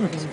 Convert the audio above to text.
Uhum.